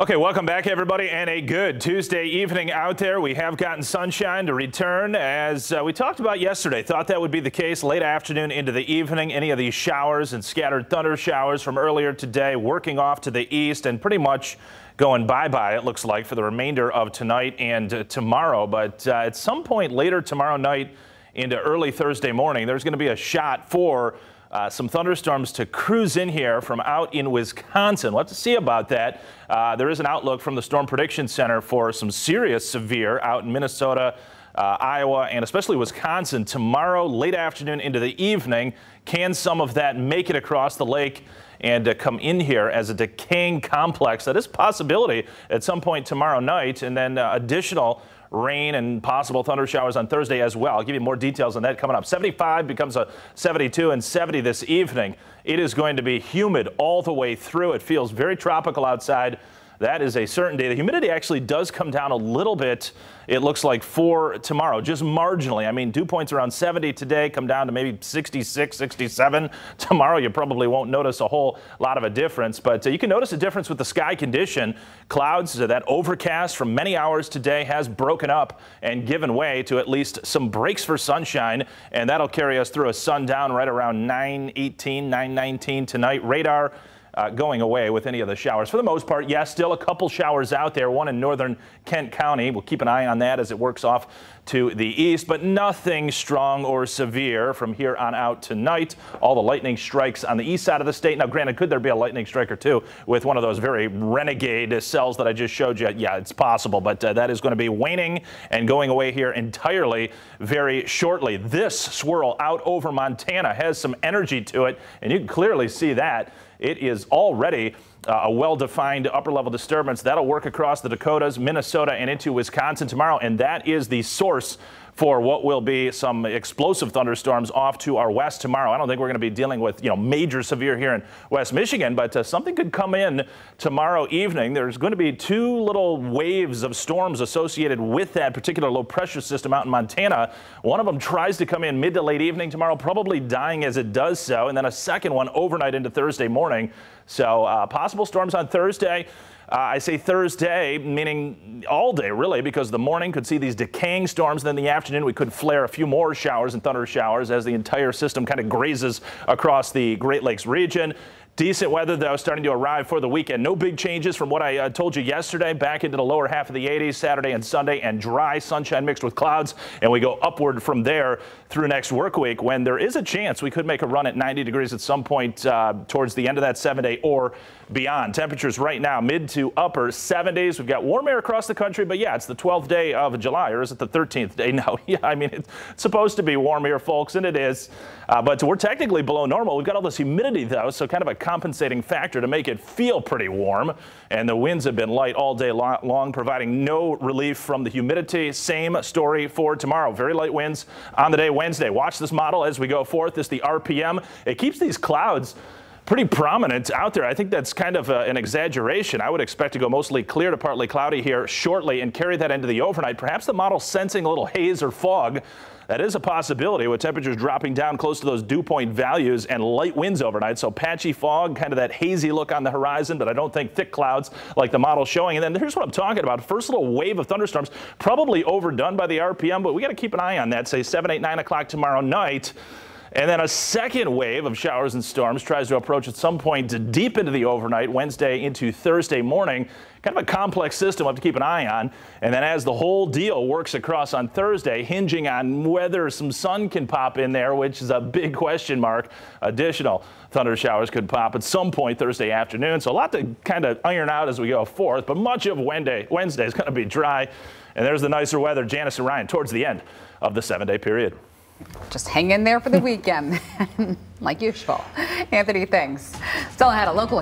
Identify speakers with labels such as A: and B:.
A: Okay, welcome back, everybody, and a good Tuesday evening out there. We have gotten sunshine to return, as uh, we talked about yesterday. Thought that would be the case late afternoon into the evening. Any of these showers and scattered thunder showers from earlier today working off to the east and pretty much going bye-bye, it looks like, for the remainder of tonight and uh, tomorrow. But uh, at some point later tomorrow night into early Thursday morning, there's going to be a shot for uh, some thunderstorms to cruise in here from out in Wisconsin. Let's see about that. Uh, there is an outlook from the Storm Prediction Center for some serious severe out in Minnesota, uh, Iowa, and especially Wisconsin tomorrow, late afternoon into the evening. Can some of that make it across the lake? and uh, come in here as a decaying complex. That is possibility at some point tomorrow night, and then uh, additional rain and possible thunder showers on Thursday as well. I'll give you more details on that coming up. 75 becomes a 72 and 70 this evening. It is going to be humid all the way through. It feels very tropical outside. That is a certainty. The humidity actually does come down a little bit, it looks like, for tomorrow, just marginally. I mean, dew points around 70 today, come down to maybe 66, 67. Tomorrow, you probably won't notice a whole lot of a difference, but uh, you can notice a difference with the sky condition. Clouds, uh, that overcast from many hours today has broken up and given way to at least some breaks for sunshine, and that'll carry us through a sundown right around 918, 919 tonight. Radar uh, going away with any of the showers. For the most part, yes, still a couple showers out there, one in northern Kent County. We'll keep an eye on that as it works off to the east, but nothing strong or severe from here on out tonight. All the lightning strikes on the east side of the state. Now, granted, could there be a lightning strike or two with one of those very renegade cells that I just showed you? Yeah, it's possible, but uh, that is going to be waning and going away here entirely very shortly. This swirl out over Montana has some energy to it, and you can clearly see that. It is already uh, a well-defined upper-level disturbance. That'll work across the Dakotas, Minnesota, and into Wisconsin tomorrow, and that is the source for what will be some explosive thunderstorms off to our west tomorrow. I don't think we're going to be dealing with, you know, major severe here in West Michigan, but uh, something could come in tomorrow evening. There's going to be two little waves of storms associated with that particular low pressure system out in Montana. One of them tries to come in mid to late evening tomorrow, probably dying as it does so, and then a second one overnight into Thursday morning. So uh, possible storms on Thursday. Uh, I say Thursday, meaning all day, really, because the morning could see these decaying storms. Then the afternoon, we could flare a few more showers and thunder showers as the entire system kind of grazes across the Great Lakes region. Decent weather, though, starting to arrive for the weekend. No big changes from what I uh, told you yesterday. Back into the lower half of the 80s Saturday and Sunday, and dry sunshine mixed with clouds. And we go upward from there through next work week when there is a chance we could make a run at 90 degrees at some point uh, towards the end of that seven day or beyond. Temperatures right now mid to upper 70s. We've got warm air across the country, but yeah, it's the 12th day of July, or is it the 13th day? No, yeah, I mean, it's supposed to be warm here, folks, and it is. Uh, but we're technically below normal. We've got all this humidity, though, so kind of a compensating factor to make it feel pretty warm. And the winds have been light all day long, providing no relief from the humidity. Same story for tomorrow. Very light winds on the day Wednesday. Watch this model as we go forth. This is the RPM. It keeps these clouds pretty prominent out there. I think that's kind of a, an exaggeration. I would expect to go mostly clear to partly cloudy here shortly and carry that into the overnight. Perhaps the model sensing a little haze or fog. That is a possibility with temperatures dropping down close to those dew point values and light winds overnight. So patchy fog, kind of that hazy look on the horizon, but I don't think thick clouds like the model showing. And then here's what I'm talking about. First little wave of thunderstorms, probably overdone by the RPM, but we got to keep an eye on that, say 7, 8, 9 o'clock tomorrow night. And then a second wave of showers and storms tries to approach at some point to deep into the overnight, Wednesday into Thursday morning. Kind of a complex system have to keep an eye on. And then as the whole deal works across on Thursday, hinging on whether some sun can pop in there, which is a big question mark, additional thunder showers could pop at some point Thursday afternoon. So a lot to kind of iron out as we go forth. But much of Wednesday, Wednesday is going to be dry. And there's the nicer weather, Janice and Ryan, towards the end of the seven-day period.
B: Just hang in there for the weekend, like usual. Anthony, thanks. Still ahead, a local